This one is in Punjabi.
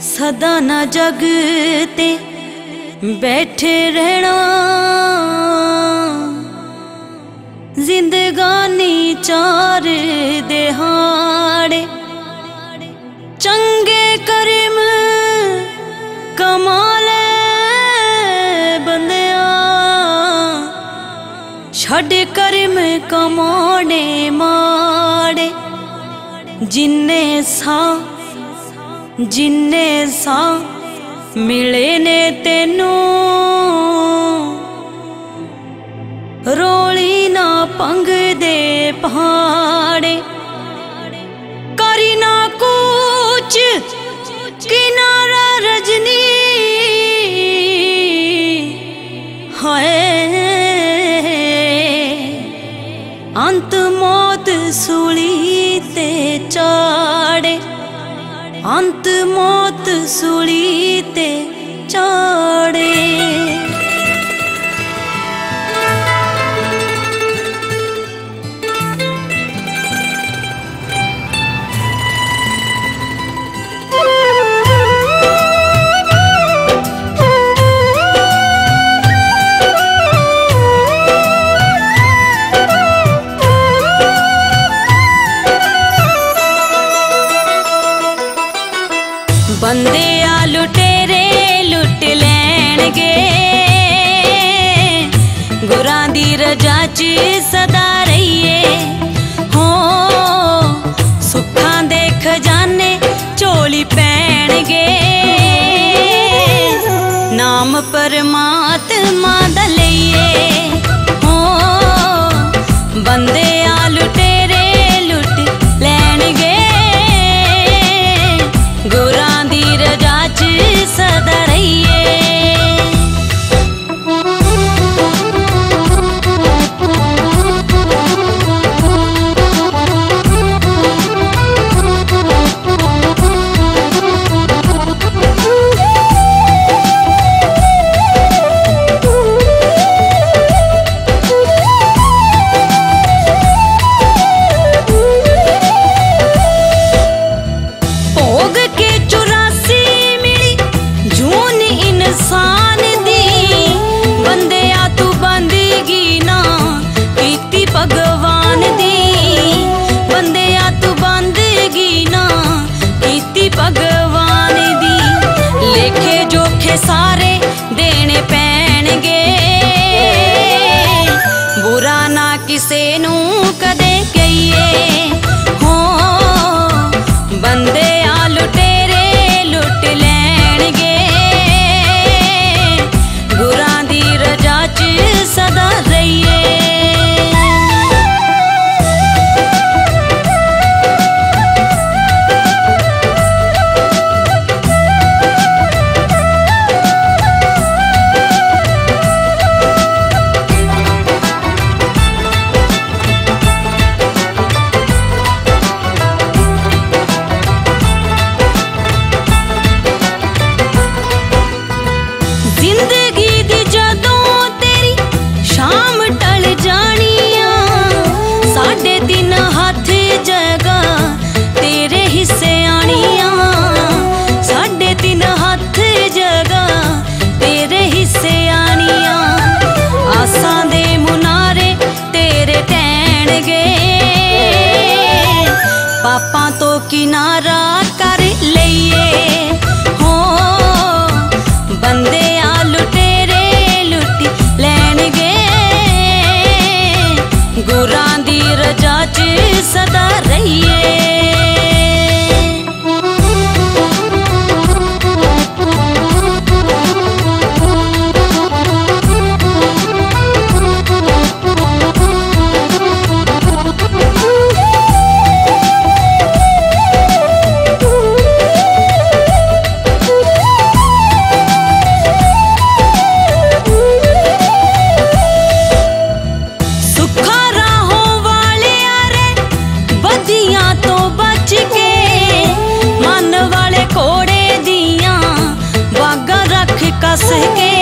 ਸਦਾ ਨਾ ਜਗ ਤੇ ਬੈਠੇ ਰਹਿਣਾ। ਜ਼ਿੰਦਗਾਨੀ ਚਾਰ ਦਿਹਾੜੇ। ਚੰਗੇ ਕਰਮ ਕਮਾਲੇ ਬੰਦਿਆ। ਛੱਡ ਕਰਮ ਕਮਾਉਣੇ ਮਾਂ। ਜਿੰਨੇ ਸਾ ਜਿੰਨੇ ਸਾ ਮਿਲੇ ਨੇ ਤੈਨੂੰ। ਰੋਲੀ ਨਾ ਪੰਗ ਦੇ ਪਹਾੜੇ ਚਾੜੇ। ਅੰਤ ਮੌਤ ਸੂਲੀ ਤੇ ਚਾੜੇ। ਬੰਦੇ ਆ ਲੁਟੇਰੇ ਲੁੱਟ ਲੈਣਗੇ। ਗੁਰਾਂ ਦੀ ਰਜਾ 'ਚ ਸਦਾ ਰਹੀਏ। ਹੋ, ਸੁੱਖਾਂ ਦੇ ਖਜ਼ਾਨੇ ਝੋਲੀ ਪੈਣਗੇ। ਨਾਮ ਪਰਮਾਤਮਾ ਦਾ ਲਈਏ। ਹੋ ਬੰਦੇ ਆ ਲੁਟੇਰੇ ਲੁੱਟ ਲੈਣਗੇ। ਗੁਰਾਂ ਦੀ ਸਦਾ ਨਾ ਕਿਸੇ ਪਾਪਾਂ ਤੋਂ ਕਿਨਾਰਾ ਕਰ ਲਈਏ। ਰੱਖ